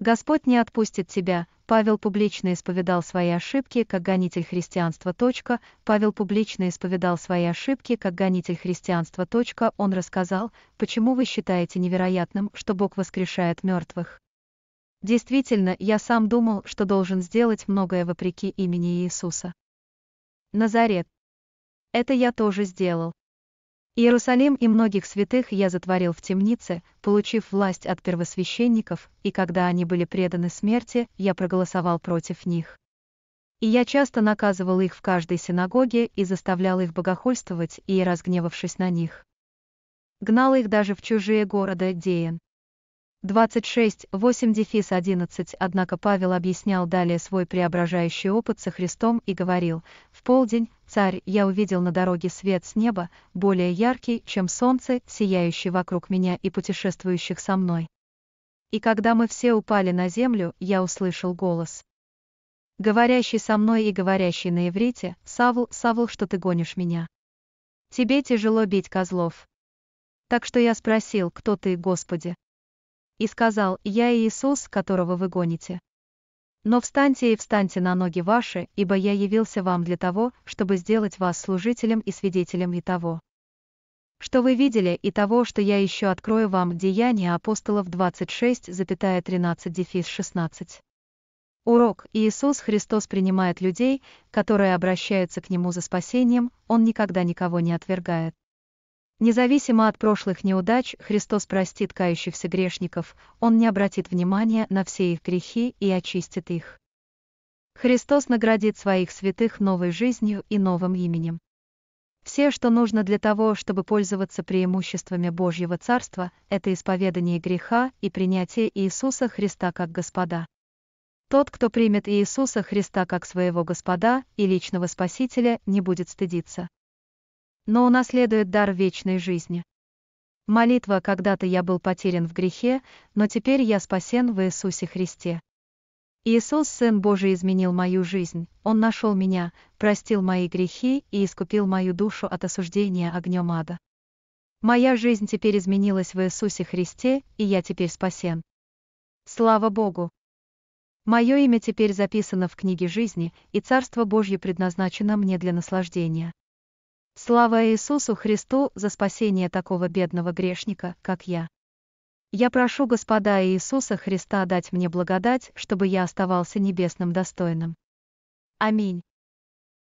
Господь не отпустит тебя. Павел публично исповедал свои ошибки как гонитель христианства. Павел публично исповедал свои ошибки как гонитель христианства. Он рассказал, почему вы считаете невероятным, что Бог воскрешает мертвых. Действительно, я сам думал, что должен сделать многое вопреки имени Иисуса. Назарет. Это я тоже сделал. Иерусалим и многих святых я затворил в темнице, получив власть от первосвященников, и когда они были преданы смерти, я проголосовал против них. И я часто наказывал их в каждой синагоге и заставлял их богохульствовать, и, разгневавшись на них, гнал их даже в чужие города Деян. 26, 8 дефис 11 Однако Павел объяснял далее свой преображающий опыт со Христом и говорил, «В полдень, царь, я увидел на дороге свет с неба, более яркий, чем солнце, сияющий вокруг меня и путешествующих со мной. И когда мы все упали на землю, я услышал голос. Говорящий со мной и говорящий на иврите, «Савл, Савл, что ты гонишь меня? Тебе тяжело бить козлов». Так что я спросил, кто ты, Господи? и сказал, «Я Иисус, которого вы гоните. Но встаньте и встаньте на ноги ваши, ибо я явился вам для того, чтобы сделать вас служителем и свидетелем и того, что вы видели, и того, что я еще открою вам Деяния апостолов 26,13-16. Урок Иисус Христос принимает людей, которые обращаются к Нему за спасением, Он никогда никого не отвергает. Независимо от прошлых неудач, Христос простит кающихся грешников, Он не обратит внимания на все их грехи и очистит их. Христос наградит своих святых новой жизнью и новым именем. Все, что нужно для того, чтобы пользоваться преимуществами Божьего Царства, это исповедание греха и принятие Иисуса Христа как Господа. Тот, кто примет Иисуса Христа как своего Господа и личного Спасителя, не будет стыдиться но унаследует дар вечной жизни. Молитва «Когда-то я был потерян в грехе, но теперь я спасен в Иисусе Христе». Иисус, Сын Божий, изменил мою жизнь, Он нашел меня, простил мои грехи и искупил мою душу от осуждения огнем ада. Моя жизнь теперь изменилась в Иисусе Христе, и я теперь спасен. Слава Богу! Мое имя теперь записано в книге жизни, и Царство Божье предназначено мне для наслаждения. Слава Иисусу Христу за спасение такого бедного грешника, как я. Я прошу Господа Иисуса Христа дать мне благодать, чтобы я оставался небесным достойным. Аминь.